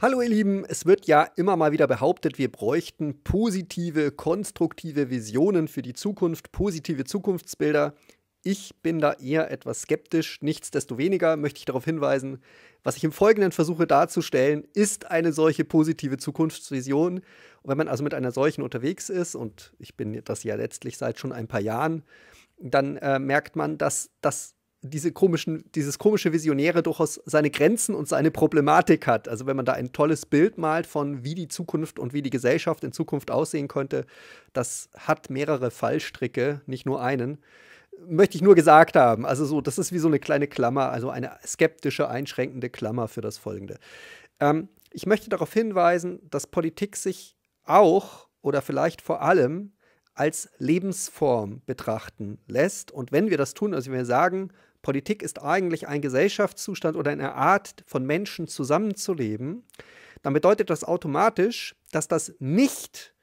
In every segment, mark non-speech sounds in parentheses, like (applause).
Hallo ihr Lieben, es wird ja immer mal wieder behauptet, wir bräuchten positive, konstruktive Visionen für die Zukunft, positive Zukunftsbilder. Ich bin da eher etwas skeptisch. Nichtsdestoweniger möchte ich darauf hinweisen, was ich im Folgenden versuche darzustellen, ist eine solche positive Zukunftsvision. Und wenn man also mit einer solchen unterwegs ist, und ich bin das ja letztlich seit schon ein paar Jahren, dann äh, merkt man, dass das diese komischen, dieses komische Visionäre durchaus seine Grenzen und seine Problematik hat. Also wenn man da ein tolles Bild malt von wie die Zukunft und wie die Gesellschaft in Zukunft aussehen könnte, das hat mehrere Fallstricke, nicht nur einen. Möchte ich nur gesagt haben. Also so, das ist wie so eine kleine Klammer, also eine skeptische, einschränkende Klammer für das Folgende. Ähm, ich möchte darauf hinweisen, dass Politik sich auch oder vielleicht vor allem als Lebensform betrachten lässt. Und wenn wir das tun, also wenn wir sagen, Politik ist eigentlich ein Gesellschaftszustand oder eine Art von Menschen zusammenzuleben, dann bedeutet das automatisch, dass das nicht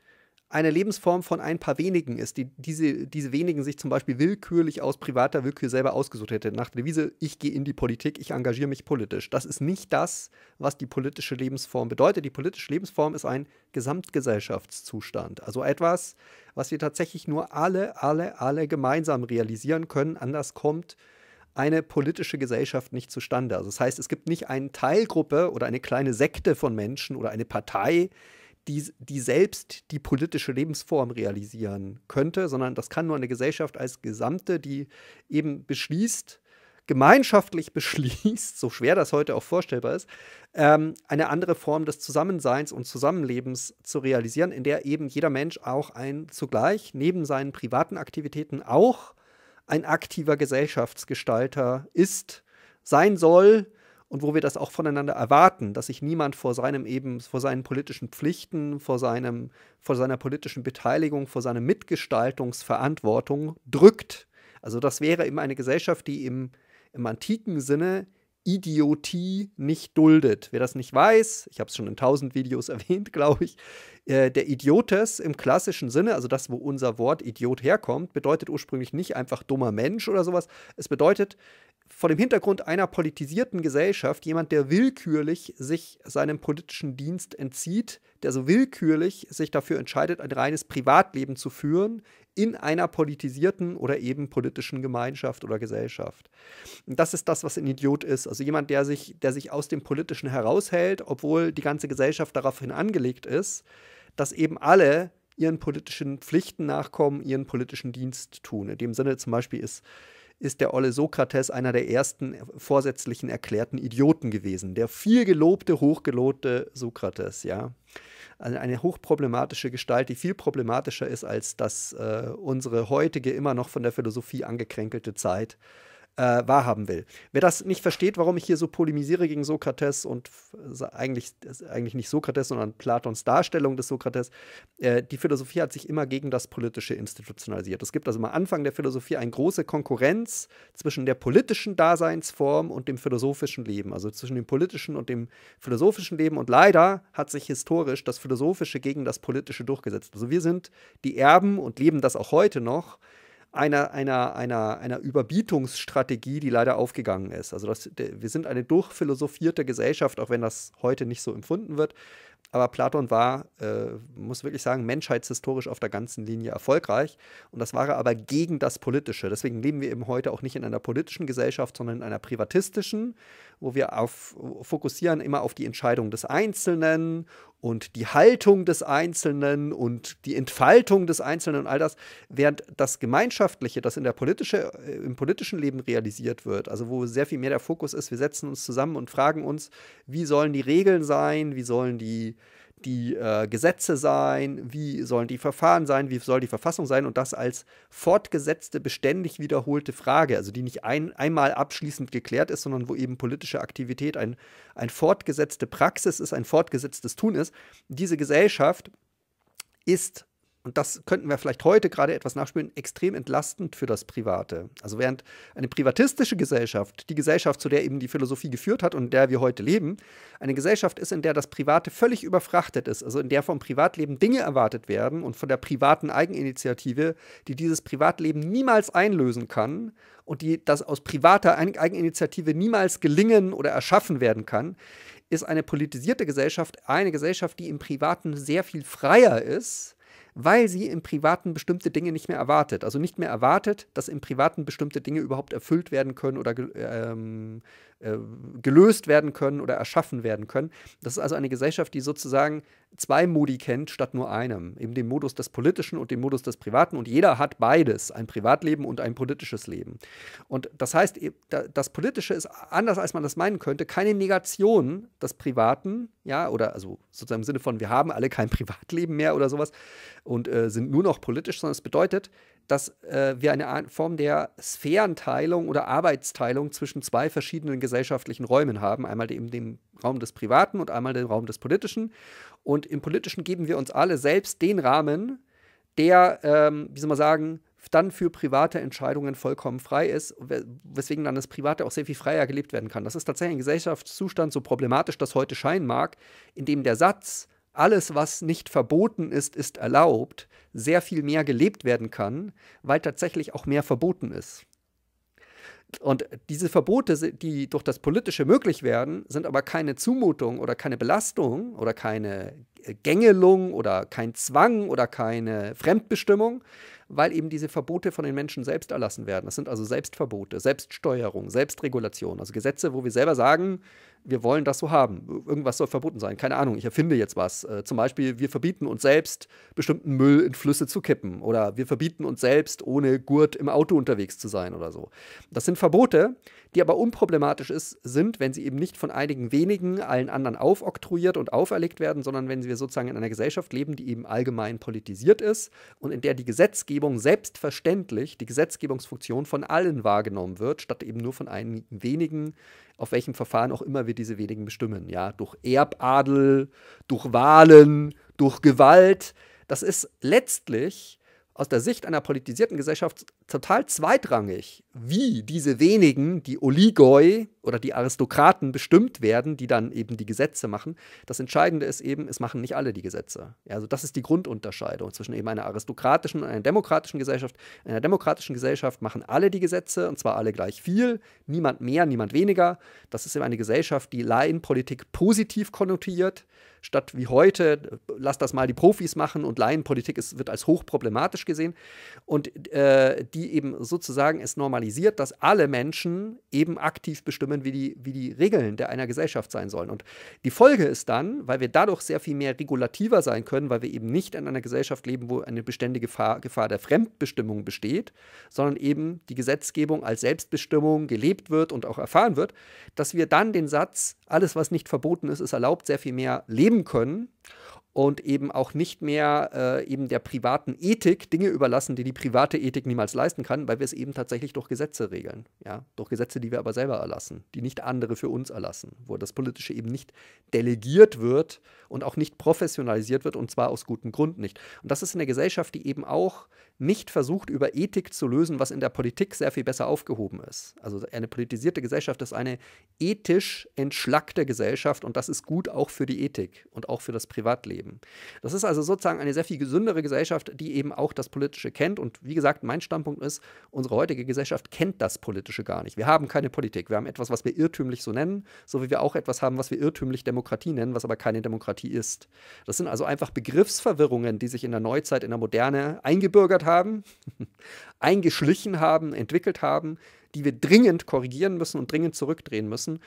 eine Lebensform von ein paar wenigen ist, die diese, diese wenigen sich zum Beispiel willkürlich aus privater Willkür selber ausgesucht hätte. Nach der Devise, ich gehe in die Politik, ich engagiere mich politisch. Das ist nicht das, was die politische Lebensform bedeutet. Die politische Lebensform ist ein Gesamtgesellschaftszustand. Also etwas, was wir tatsächlich nur alle, alle, alle gemeinsam realisieren können. Anders kommt eine politische Gesellschaft nicht zustande. Also das heißt, es gibt nicht eine Teilgruppe oder eine kleine Sekte von Menschen oder eine Partei, die, die selbst die politische Lebensform realisieren könnte, sondern das kann nur eine Gesellschaft als Gesamte, die eben beschließt, gemeinschaftlich (laughs) beschließt, so schwer das heute auch vorstellbar ist, ähm, eine andere Form des Zusammenseins und Zusammenlebens zu realisieren, in der eben jeder Mensch auch ein zugleich neben seinen privaten Aktivitäten auch ein aktiver Gesellschaftsgestalter ist, sein soll und wo wir das auch voneinander erwarten, dass sich niemand vor seinem eben, vor seinen politischen Pflichten, vor seinem, vor seiner politischen Beteiligung, vor seiner Mitgestaltungsverantwortung drückt. Also das wäre eben eine Gesellschaft, die im, im antiken Sinne Idiotie nicht duldet. Wer das nicht weiß, ich habe es schon in tausend Videos (laughs) erwähnt, glaube ich, äh, der Idiotes im klassischen Sinne, also das, wo unser Wort Idiot herkommt, bedeutet ursprünglich nicht einfach dummer Mensch oder sowas. Es bedeutet vor dem Hintergrund einer politisierten Gesellschaft jemand, der willkürlich sich seinem politischen Dienst entzieht, der so willkürlich sich dafür entscheidet, ein reines Privatleben zu führen in einer politisierten oder eben politischen Gemeinschaft oder Gesellschaft. Und das ist das, was ein Idiot ist. Also jemand, der sich, der sich aus dem Politischen heraushält, obwohl die ganze Gesellschaft daraufhin angelegt ist, dass eben alle ihren politischen Pflichten nachkommen, ihren politischen Dienst tun. In dem Sinne zum Beispiel ist ist der Olle Sokrates einer der ersten vorsätzlichen erklärten Idioten gewesen. Der viel gelobte, hochgelobte Sokrates, ja. Eine hochproblematische Gestalt, die viel problematischer ist als das äh, unsere heutige, immer noch von der Philosophie angekränkelte Zeit äh, wahrhaben will. Wer das nicht versteht, warum ich hier so polemisiere gegen Sokrates und eigentlich, eigentlich nicht Sokrates, sondern Platons Darstellung des Sokrates, äh, die Philosophie hat sich immer gegen das Politische institutionalisiert. Es gibt also am Anfang der Philosophie eine große Konkurrenz zwischen der politischen Daseinsform und dem philosophischen Leben, also zwischen dem politischen und dem philosophischen Leben. Und leider hat sich historisch das Philosophische gegen das Politische durchgesetzt. Also wir sind die Erben und leben das auch heute noch einer, einer, einer, einer Überbietungsstrategie, die leider aufgegangen ist. Also das, wir sind eine durchphilosophierte Gesellschaft, auch wenn das heute nicht so empfunden wird. Aber Platon war, äh, muss wirklich sagen, menschheitshistorisch auf der ganzen Linie erfolgreich. Und das war er aber gegen das Politische. Deswegen leben wir eben heute auch nicht in einer politischen Gesellschaft, sondern in einer privatistischen, wo wir auf, fokussieren immer auf die Entscheidung des Einzelnen und die Haltung des Einzelnen und die Entfaltung des Einzelnen und all das, während das Gemeinschaftliche, das in der politische, äh, im politischen Leben realisiert wird, also wo sehr viel mehr der Fokus ist, wir setzen uns zusammen und fragen uns, wie sollen die Regeln sein, wie sollen die die äh, Gesetze sein, wie sollen die Verfahren sein, wie soll die Verfassung sein und das als fortgesetzte, beständig wiederholte Frage, also die nicht ein, einmal abschließend geklärt ist, sondern wo eben politische Aktivität ein, ein fortgesetzte Praxis ist, ein fortgesetztes Tun ist. Diese Gesellschaft ist und das könnten wir vielleicht heute gerade etwas nachspielen, extrem entlastend für das Private. Also während eine privatistische Gesellschaft, die Gesellschaft, zu der eben die Philosophie geführt hat und in der wir heute leben, eine Gesellschaft ist, in der das Private völlig überfrachtet ist, also in der vom Privatleben Dinge erwartet werden und von der privaten Eigeninitiative, die dieses Privatleben niemals einlösen kann und die das aus privater Eigeninitiative niemals gelingen oder erschaffen werden kann, ist eine politisierte Gesellschaft eine Gesellschaft, die im Privaten sehr viel freier ist, weil sie im Privaten bestimmte Dinge nicht mehr erwartet. Also nicht mehr erwartet, dass im Privaten bestimmte Dinge überhaupt erfüllt werden können oder ähm, äh, gelöst werden können oder erschaffen werden können. Das ist also eine Gesellschaft, die sozusagen zwei Modi kennt statt nur einem. Eben den Modus des Politischen und den Modus des Privaten. Und jeder hat beides, ein Privatleben und ein politisches Leben. Und das heißt, das Politische ist anders, als man das meinen könnte, keine Negation des Privaten, ja, oder also sozusagen im Sinne von, wir haben alle kein (laughs) Privatleben mehr oder sowas und äh, sind nur noch politisch, sondern es bedeutet, dass äh, wir eine Form der Sphärenteilung oder Arbeitsteilung zwischen zwei verschiedenen gesellschaftlichen Räumen haben. Einmal eben den Raum des Privaten und einmal den Raum des Politischen. Und im Politischen geben wir uns alle selbst den Rahmen, der, ähm, wie soll man sagen, dann für private Entscheidungen vollkommen frei ist, weswegen dann das Private auch sehr viel freier gelebt werden kann. Das ist tatsächlich ein Gesellschaftszustand, so problematisch das heute scheinen mag, in dem der Satz, alles, was nicht verboten ist, ist erlaubt, sehr viel mehr gelebt werden kann, weil tatsächlich auch mehr verboten ist. Und diese Verbote, die durch das Politische möglich werden, sind aber keine Zumutung oder keine Belastung oder keine Gängelung oder kein Zwang oder keine Fremdbestimmung, weil eben diese Verbote von den Menschen selbst erlassen werden. Das sind also Selbstverbote, Selbststeuerung, Selbstregulation, also Gesetze, wo wir selber sagen, wir wollen das so haben. Irgendwas soll verboten sein. Keine Ahnung, ich erfinde jetzt was. Äh, zum Beispiel, wir verbieten uns selbst, bestimmten Müll in Flüsse zu kippen. Oder wir verbieten uns selbst, ohne Gurt im Auto unterwegs zu sein oder so. Das sind Verbote, die aber unproblematisch ist, sind, wenn sie eben nicht von einigen wenigen allen anderen aufoktroyiert und auferlegt werden, sondern wenn wir sozusagen in einer Gesellschaft leben, die eben allgemein politisiert ist und in der die Gesetzgebung selbstverständlich, die Gesetzgebungsfunktion von allen wahrgenommen wird, statt eben nur von einigen wenigen, auf welchem Verfahren auch immer wir diese wenigen bestimmen. Ja, durch Erbadel, durch Wahlen, durch Gewalt. Das ist letztlich aus der Sicht einer politisierten Gesellschaft total zweitrangig, wie diese wenigen, die Oligoi oder die Aristokraten bestimmt werden, die dann eben die Gesetze machen. Das Entscheidende ist eben, es machen nicht alle die Gesetze. Also das ist die Grundunterscheidung zwischen eben einer aristokratischen und einer demokratischen Gesellschaft. In einer demokratischen Gesellschaft machen alle die Gesetze und zwar alle gleich viel, niemand mehr, niemand weniger. Das ist eben eine Gesellschaft, die Laienpolitik positiv konnotiert statt wie heute, lass das mal die Profis machen und Laienpolitik ist, wird als hochproblematisch gesehen. Und äh, die eben sozusagen es normalisiert, dass alle Menschen eben aktiv bestimmen, wie die, wie die Regeln der einer Gesellschaft sein sollen. Und die Folge ist dann, weil wir dadurch sehr viel mehr regulativer sein können, weil wir eben nicht in einer Gesellschaft leben, wo eine beständige Gefahr, Gefahr der Fremdbestimmung besteht, sondern eben die Gesetzgebung als Selbstbestimmung gelebt wird und auch erfahren wird, dass wir dann den Satz, alles, was nicht verboten ist, ist erlaubt, sehr viel mehr leben können und eben auch nicht mehr äh, eben der privaten Ethik Dinge überlassen, die die private Ethik niemals leisten kann, weil wir es eben tatsächlich durch Gesetze regeln. Ja? Durch Gesetze, die wir aber selber erlassen, die nicht andere für uns erlassen, wo das Politische eben nicht delegiert wird und auch nicht professionalisiert wird und zwar aus gutem Grund nicht. Und das ist eine Gesellschaft, die eben auch nicht versucht, über Ethik zu lösen, was in der Politik sehr viel besser aufgehoben ist. Also eine politisierte Gesellschaft ist eine ethisch entschlackte Gesellschaft und das ist gut auch für die Ethik und auch für das Privatleben. Das ist also sozusagen eine sehr viel gesündere Gesellschaft, die eben auch das Politische kennt. Und wie gesagt, mein Standpunkt ist, unsere heutige Gesellschaft kennt das Politische gar nicht. Wir haben keine Politik. Wir haben etwas, was wir irrtümlich so nennen, so wie wir auch etwas haben, was wir irrtümlich Demokratie nennen, was aber keine Demokratie ist. Das sind also einfach Begriffsverwirrungen, die sich in der Neuzeit, in der Moderne eingebürgert haben, (laughs) eingeschlichen haben, entwickelt haben, die wir dringend korrigieren müssen und dringend zurückdrehen müssen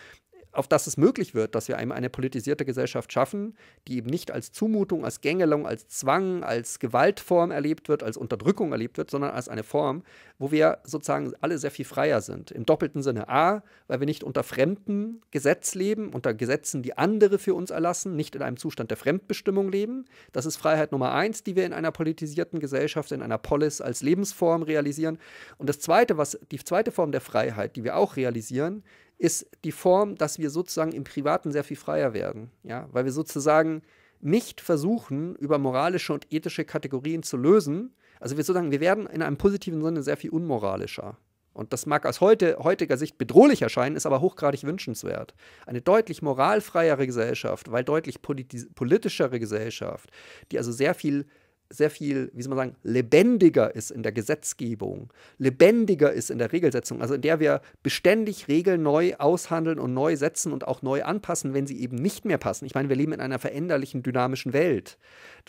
auf das es möglich wird, dass wir eine politisierte Gesellschaft schaffen, die eben nicht als Zumutung, als Gängelung, als Zwang, als Gewaltform erlebt wird, als Unterdrückung erlebt wird, sondern als eine Form, wo wir sozusagen alle sehr viel freier sind. Im doppelten Sinne A, weil wir nicht unter fremden Gesetz leben, unter Gesetzen, die andere für uns erlassen, nicht in einem Zustand der Fremdbestimmung leben. Das ist Freiheit Nummer eins, die wir in einer politisierten Gesellschaft, in einer Polis als Lebensform realisieren. Und das zweite, was die zweite Form der Freiheit, die wir auch realisieren, ist die Form, dass wir sozusagen im Privaten sehr viel freier werden. Ja? Weil wir sozusagen nicht versuchen, über moralische und ethische Kategorien zu lösen. Also wir sozusagen, wir werden in einem positiven Sinne sehr viel unmoralischer. Und das mag aus heute, heutiger Sicht bedrohlich erscheinen, ist aber hochgradig wünschenswert. Eine deutlich moralfreiere Gesellschaft, weil deutlich politischere Gesellschaft, die also sehr viel sehr viel, wie soll man sagen, lebendiger ist in der Gesetzgebung, lebendiger ist in der Regelsetzung, also in der wir beständig Regeln neu aushandeln und neu setzen und auch neu anpassen, wenn sie eben nicht mehr passen. Ich meine, wir leben in einer veränderlichen, dynamischen Welt.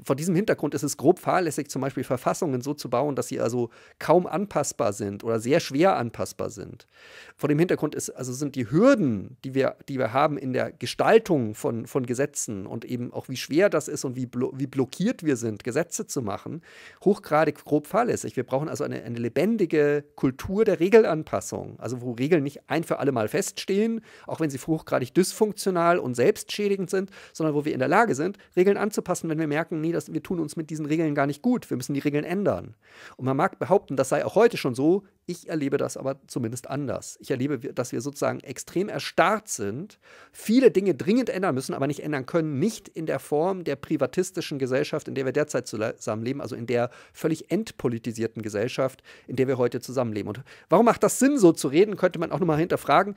Vor diesem Hintergrund ist es grob fahrlässig, zum Beispiel Verfassungen so zu bauen, dass sie also kaum anpassbar sind oder sehr schwer anpassbar sind. Vor dem Hintergrund ist, also sind die Hürden, die wir, die wir haben in der Gestaltung von, von Gesetzen und eben auch wie schwer das ist und wie, blo wie blockiert wir sind, Gesetze zu machen, hochgradig grob fahrlässig. Wir brauchen also eine, eine lebendige Kultur der Regelanpassung, also wo Regeln nicht ein für alle Mal feststehen, auch wenn sie hochgradig dysfunktional und selbstschädigend sind, sondern wo wir in der Lage sind, Regeln anzupassen, wenn wir merken, nee, das, wir tun uns mit diesen Regeln gar nicht gut, wir müssen die Regeln ändern. Und man mag behaupten, das sei auch heute schon so, ich erlebe das aber zumindest anders. Ich erlebe, dass wir sozusagen extrem erstarrt sind, viele Dinge dringend ändern müssen, aber nicht ändern können, nicht in der Form der privatistischen Gesellschaft, in der wir derzeit zusammenleben, also in der völlig entpolitisierten Gesellschaft, in der wir heute zusammenleben. Und warum macht das Sinn, so zu reden, könnte man auch nochmal hinterfragen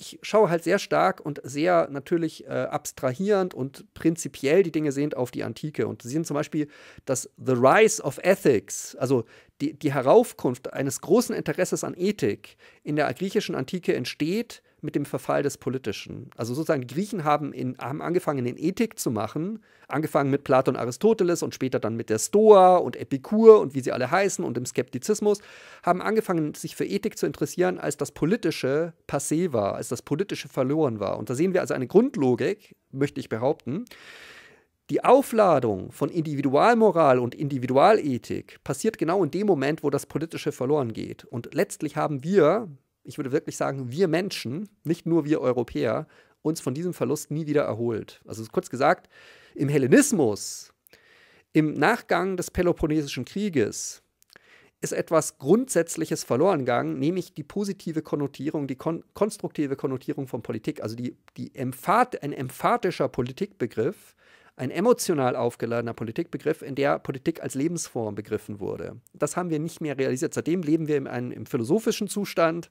ich schaue halt sehr stark und sehr natürlich äh, abstrahierend und prinzipiell die Dinge sehend auf die Antike. Und Sie sehen zum Beispiel, dass The Rise of Ethics, also die, die Heraufkunft eines großen Interesses an Ethik in der griechischen Antike entsteht mit dem Verfall des Politischen. Also sozusagen die Griechen haben, in, haben angefangen, in Ethik zu machen, angefangen mit Platon, Aristoteles und später dann mit der Stoa und Epikur und wie sie alle heißen und dem Skeptizismus, haben angefangen, sich für Ethik zu interessieren, als das Politische passé war, als das Politische verloren war. Und da sehen wir also eine Grundlogik, möchte ich behaupten, die Aufladung von Individualmoral und Individualethik passiert genau in dem Moment, wo das Politische verloren geht. Und letztlich haben wir, ich würde wirklich sagen, wir Menschen, nicht nur wir Europäer, uns von diesem Verlust nie wieder erholt. Also kurz gesagt, im Hellenismus, im Nachgang des Peloponnesischen Krieges, ist etwas Grundsätzliches verloren gegangen, nämlich die positive Konnotierung, die kon konstruktive Konnotierung von Politik, also die, die emphat ein emphatischer Politikbegriff, ein emotional aufgeladener Politikbegriff, in der Politik als Lebensform begriffen wurde. Das haben wir nicht mehr realisiert. Seitdem leben wir in einem im philosophischen Zustand,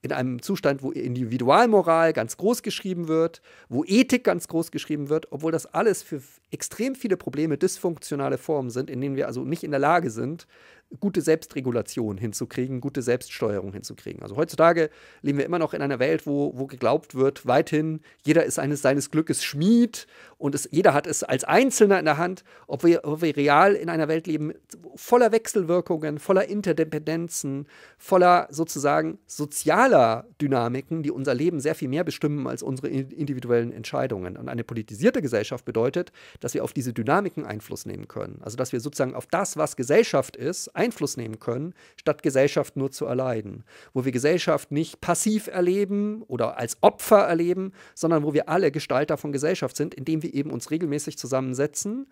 in einem Zustand, wo Individualmoral ganz groß geschrieben wird, wo Ethik ganz groß geschrieben wird, obwohl das alles für extrem viele Probleme dysfunktionale Formen sind, in denen wir also nicht in der Lage sind, gute Selbstregulation hinzukriegen, gute Selbststeuerung hinzukriegen. Also heutzutage leben wir immer noch in einer Welt, wo, wo geglaubt wird, weithin, jeder ist eines seines Glückes Schmied und es, jeder hat es als Einzelner in der Hand, ob wir, ob wir real in einer Welt leben, voller Wechselwirkungen, voller Interdependenzen, voller sozusagen sozialer Dynamiken, die unser Leben sehr viel mehr bestimmen als unsere individuellen Entscheidungen. Und eine politisierte Gesellschaft bedeutet, dass wir auf diese Dynamiken Einfluss nehmen können. Also dass wir sozusagen auf das, was Gesellschaft ist, Einfluss nehmen können, statt Gesellschaft nur zu erleiden. Wo wir Gesellschaft nicht passiv erleben oder als Opfer erleben, sondern wo wir alle Gestalter von Gesellschaft sind, indem wir eben uns regelmäßig zusammensetzen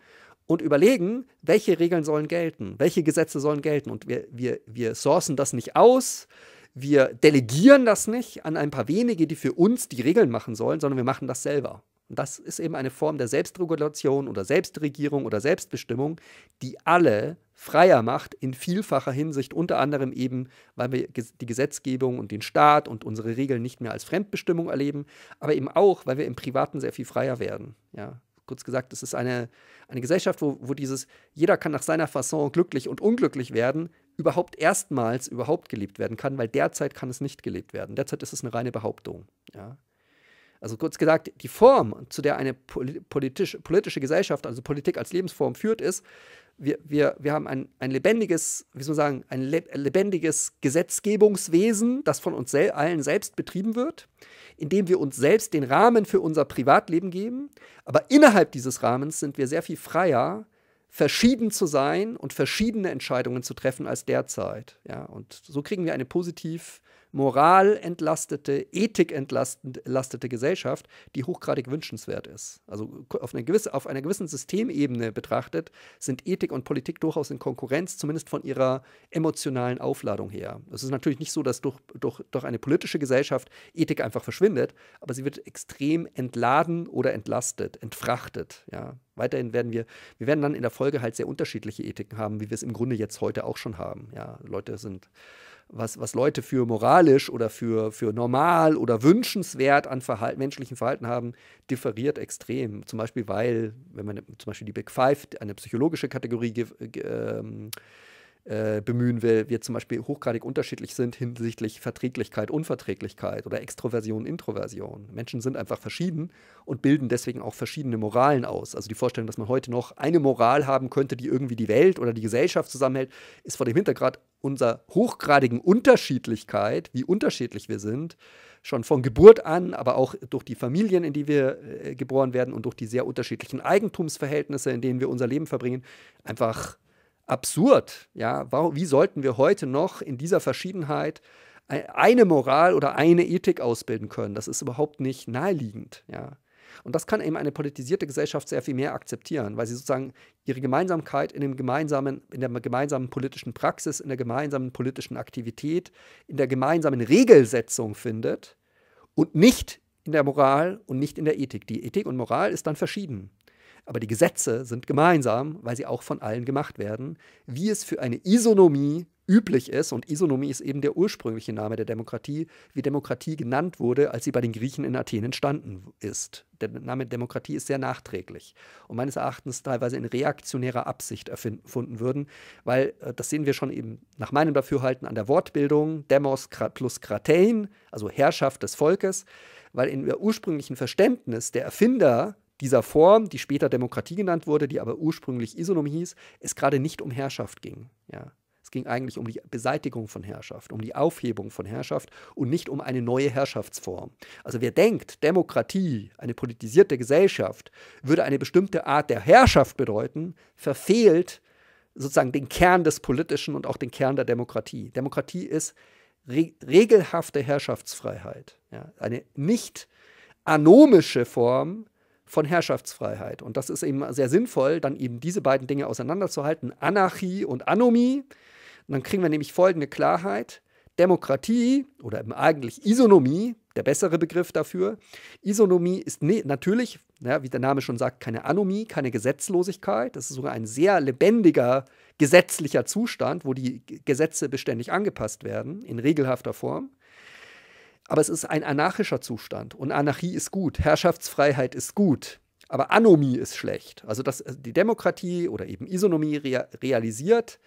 und überlegen, welche Regeln sollen gelten, welche Gesetze sollen gelten. Und wir, wir, wir sourcen das nicht aus, wir delegieren das nicht an ein paar wenige, die für uns die Regeln machen sollen, sondern wir machen das selber. Und das ist eben eine Form der Selbstregulation oder Selbstregierung oder Selbstbestimmung, die alle freier macht in vielfacher Hinsicht, unter anderem eben, weil wir die Gesetzgebung und den Staat und unsere Regeln nicht mehr als Fremdbestimmung erleben, aber eben auch, weil wir im Privaten sehr viel freier werden. Ja, kurz gesagt, es ist eine, eine Gesellschaft, wo, wo dieses jeder kann nach seiner Fasson glücklich und unglücklich werden, überhaupt erstmals überhaupt gelebt werden kann, weil derzeit kann es nicht gelebt werden. Derzeit ist es eine reine Behauptung. Ja. Also kurz gesagt, die Form, zu der eine politisch, politische Gesellschaft, also Politik als Lebensform führt, ist, wir, wir, wir haben ein, ein lebendiges, wie soll man sagen, ein lebendiges Gesetzgebungswesen, das von uns sel allen selbst betrieben wird, indem wir uns selbst den Rahmen für unser Privatleben geben. Aber innerhalb dieses Rahmens sind wir sehr viel freier, verschieden zu sein und verschiedene Entscheidungen zu treffen als derzeit. Ja, und so kriegen wir eine positiv moralentlastete, ethikentlastete Gesellschaft, die hochgradig wünschenswert ist. Also auf, eine gewisse, auf einer gewissen Systemebene betrachtet sind Ethik und Politik durchaus in Konkurrenz, zumindest von ihrer emotionalen Aufladung her. Es ist natürlich nicht so, dass durch, durch, durch eine politische Gesellschaft Ethik einfach verschwindet, aber sie wird extrem entladen oder entlastet, entfrachtet. Ja. Weiterhin werden wir, wir werden dann in der Folge halt sehr unterschiedliche Ethiken haben, wie wir es im Grunde jetzt heute auch schon haben. Ja, Leute sind, was, was Leute für moralisch oder für, für normal oder wünschenswert an Verhalten, menschlichen Verhalten haben, differiert extrem. Zum Beispiel, weil, wenn man zum Beispiel die Big Five, eine psychologische Kategorie ähm, äh, bemühen will, wir zum Beispiel hochgradig unterschiedlich sind hinsichtlich Verträglichkeit, Unverträglichkeit oder Extroversion, Introversion. Menschen sind einfach verschieden und bilden deswegen auch verschiedene Moralen aus. Also die Vorstellung, dass man heute noch eine Moral haben könnte, die irgendwie die Welt oder die Gesellschaft zusammenhält, ist vor dem Hintergrund unserer hochgradigen Unterschiedlichkeit, wie unterschiedlich wir sind, schon von Geburt an, aber auch durch die Familien, in die wir äh, geboren werden und durch die sehr unterschiedlichen Eigentumsverhältnisse, in denen wir unser Leben verbringen, einfach absurd. Ja, wie sollten wir heute noch in dieser Verschiedenheit eine Moral oder eine Ethik ausbilden können? Das ist überhaupt nicht naheliegend. Ja. Und das kann eben eine politisierte Gesellschaft sehr viel mehr akzeptieren, weil sie sozusagen ihre Gemeinsamkeit in, dem gemeinsamen, in der gemeinsamen politischen Praxis, in der gemeinsamen politischen Aktivität, in der gemeinsamen Regelsetzung findet und nicht in der Moral und nicht in der Ethik. Die Ethik und Moral ist dann verschieden. Aber die Gesetze sind gemeinsam, weil sie auch von allen gemacht werden, wie es für eine Isonomie üblich ist. Und Isonomie ist eben der ursprüngliche Name der Demokratie, wie Demokratie genannt wurde, als sie bei den Griechen in Athen entstanden ist. Der Name Demokratie ist sehr nachträglich und meines Erachtens teilweise in reaktionärer Absicht erfunden würden, weil äh, das sehen wir schon eben nach meinem Dafürhalten an der Wortbildung Demos plus Kratein, also Herrschaft des Volkes, weil in der ursprünglichen Verständnis der Erfinder dieser Form, die später Demokratie genannt wurde, die aber ursprünglich Isonomie hieß, es gerade nicht um Herrschaft ging. Ja. Es ging eigentlich um die Beseitigung von Herrschaft, um die Aufhebung von Herrschaft und nicht um eine neue Herrschaftsform. Also wer denkt, Demokratie, eine politisierte Gesellschaft, würde eine bestimmte Art der Herrschaft bedeuten, verfehlt sozusagen den Kern des Politischen und auch den Kern der Demokratie. Demokratie ist re regelhafte Herrschaftsfreiheit, ja. eine nicht anomische Form von Herrschaftsfreiheit. Und das ist eben sehr sinnvoll, dann eben diese beiden Dinge auseinanderzuhalten, Anarchie und Anomie. Und dann kriegen wir nämlich folgende Klarheit. Demokratie oder eben eigentlich Isonomie, der bessere Begriff dafür. Isonomie ist ne natürlich, ja, wie der Name schon sagt, keine Anomie, keine Gesetzlosigkeit. Das ist sogar ein sehr lebendiger gesetzlicher Zustand, wo die Gesetze beständig angepasst werden, in regelhafter Form. Aber es ist ein anarchischer Zustand und Anarchie ist gut, Herrschaftsfreiheit ist gut, aber Anomie ist schlecht. Also dass die Demokratie oder eben Isonomie rea realisiert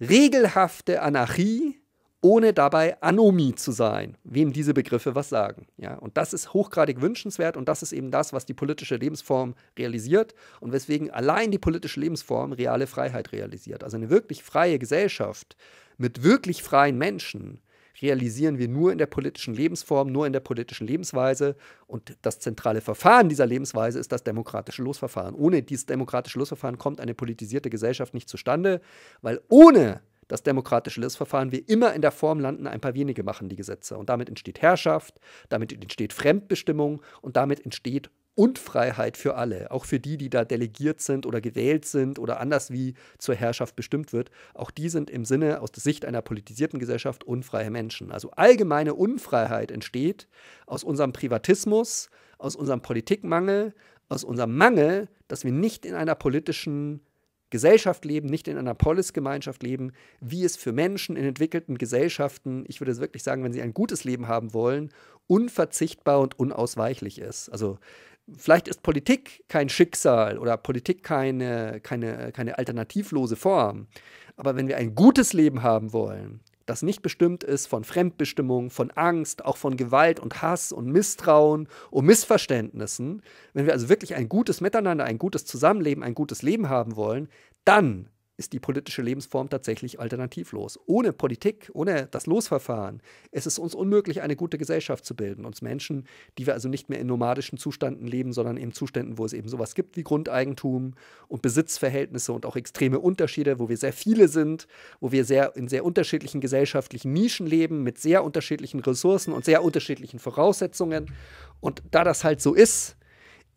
regelhafte Anarchie, ohne dabei Anomie zu sein, wem diese Begriffe was sagen. Ja, und das ist hochgradig wünschenswert und das ist eben das, was die politische Lebensform realisiert und weswegen allein die politische Lebensform reale Freiheit realisiert. Also eine wirklich freie Gesellschaft mit wirklich freien Menschen realisieren wir nur in der politischen Lebensform, nur in der politischen Lebensweise. Und das zentrale Verfahren dieser Lebensweise ist das demokratische Losverfahren. Ohne dieses demokratische Losverfahren kommt eine politisierte Gesellschaft nicht zustande, weil ohne das demokratische Losverfahren wir immer in der Form landen, ein paar wenige machen die Gesetze. Und damit entsteht Herrschaft, damit entsteht Fremdbestimmung und damit entsteht und Freiheit für alle, auch für die, die da delegiert sind oder gewählt sind oder anders wie zur Herrschaft bestimmt wird. Auch die sind im Sinne aus der Sicht einer politisierten Gesellschaft unfreie Menschen. Also allgemeine Unfreiheit entsteht aus unserem Privatismus, aus unserem Politikmangel, aus unserem Mangel, dass wir nicht in einer politischen Gesellschaft leben, nicht in einer Polisgemeinschaft leben, wie es für Menschen in entwickelten Gesellschaften, ich würde es wirklich sagen, wenn sie ein gutes Leben haben wollen, unverzichtbar und unausweichlich ist. Also vielleicht ist Politik kein Schicksal oder Politik keine, keine, keine alternativlose Form. Aber wenn wir ein gutes Leben haben wollen, das nicht bestimmt ist von Fremdbestimmung, von Angst, auch von Gewalt und Hass und Misstrauen und Missverständnissen, wenn wir also wirklich ein gutes Miteinander, ein gutes Zusammenleben, ein gutes Leben haben wollen, dann ist die politische Lebensform tatsächlich alternativlos. Ohne Politik, ohne das Losverfahren ist es uns unmöglich, eine gute Gesellschaft zu bilden. Uns Menschen, die wir also nicht mehr in nomadischen Zuständen leben, sondern in Zuständen, wo es eben sowas gibt wie Grundeigentum und Besitzverhältnisse und auch extreme Unterschiede, wo wir sehr viele sind, wo wir sehr in sehr unterschiedlichen gesellschaftlichen Nischen leben, mit sehr unterschiedlichen Ressourcen und sehr unterschiedlichen Voraussetzungen. Und da das halt so ist,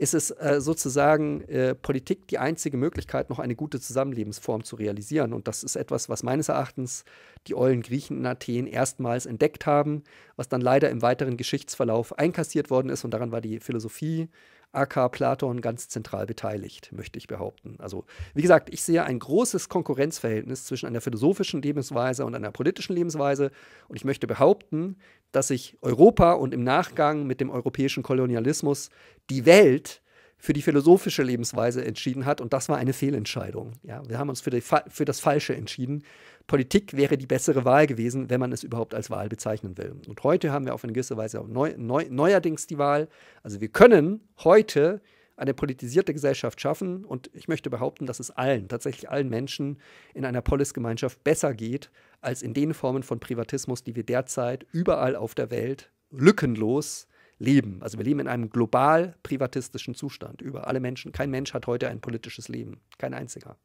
ist es äh, sozusagen äh, Politik die einzige Möglichkeit, noch eine gute Zusammenlebensform zu realisieren. Und das ist etwas, was meines Erachtens die ollen Griechen in Athen erstmals entdeckt haben, was dann leider im weiteren Geschichtsverlauf einkassiert worden ist. Und daran war die Philosophie aka Platon ganz zentral beteiligt, möchte ich behaupten. Also, wie gesagt, ich sehe ein großes Konkurrenzverhältnis zwischen einer philosophischen Lebensweise und einer politischen Lebensweise. Und ich möchte behaupten, dass sich Europa und im Nachgang mit dem europäischen Kolonialismus die Welt für die philosophische Lebensweise entschieden hat. Und das war eine Fehlentscheidung. Ja, wir haben uns für, die, für das Falsche entschieden. Politik wäre die bessere Wahl gewesen, wenn man es überhaupt als Wahl bezeichnen will. Und heute haben wir auf eine gewisse Weise neu, neu, neuerdings die Wahl. Also wir können heute eine politisierte Gesellschaft schaffen und ich möchte behaupten, dass es allen, tatsächlich allen Menschen in einer Polisgemeinschaft besser geht, als in den Formen von Privatismus, die wir derzeit überall auf der Welt lückenlos leben. Also wir leben in einem global privatistischen Zustand. Über alle Menschen. Kein Mensch hat heute ein politisches Leben. Kein einziger.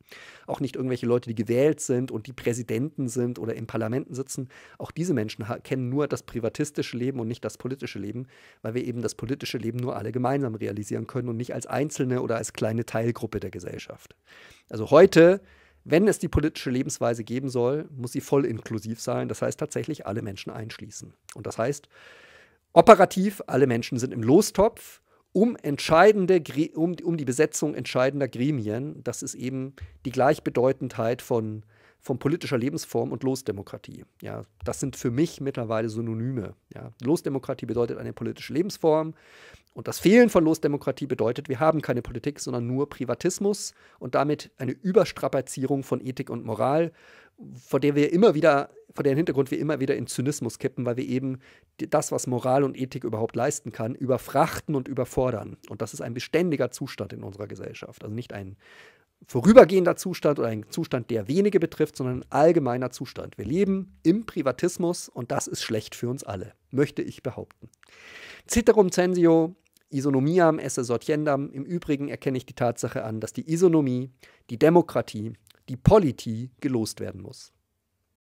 Auch nicht irgendwelche Leute, die gewählt sind und die Präsidenten sind oder in Parlamenten sitzen. Auch diese Menschen kennen nur das privatistische Leben und nicht das politische Leben, weil wir eben das politische Leben nur alle gemeinsam realisieren können und nicht als einzelne oder als kleine Teilgruppe der Gesellschaft. Also heute wenn es die politische Lebensweise geben soll, muss sie voll inklusiv sein. Das heißt tatsächlich alle Menschen einschließen. Und das heißt, Operativ, alle Menschen sind im Lostopf, um, entscheidende, um, um die Besetzung entscheidender Gremien. Das ist eben die Gleichbedeutendheit von, von politischer Lebensform und Losdemokratie. Ja, das sind für mich mittlerweile Synonyme. Ja, Losdemokratie bedeutet eine politische Lebensform und das Fehlen von Losdemokratie bedeutet, wir haben keine Politik, sondern nur Privatismus und damit eine Überstrapazierung von Ethik und Moral, vor der wir immer wieder, vor deren Hintergrund wir immer wieder in Zynismus kippen, weil wir eben das, was Moral und Ethik überhaupt leisten kann, überfrachten und überfordern. Und das ist ein beständiger Zustand in unserer Gesellschaft. Also nicht ein vorübergehender Zustand oder ein Zustand, der wenige betrifft, sondern ein allgemeiner Zustand. Wir leben im Privatismus und das ist schlecht für uns alle, möchte ich behaupten. Citerum censio Isonomiam esse sortiendam. Im Übrigen erkenne ich die Tatsache an, dass die Isonomie, die Demokratie, die Politie gelost werden muss.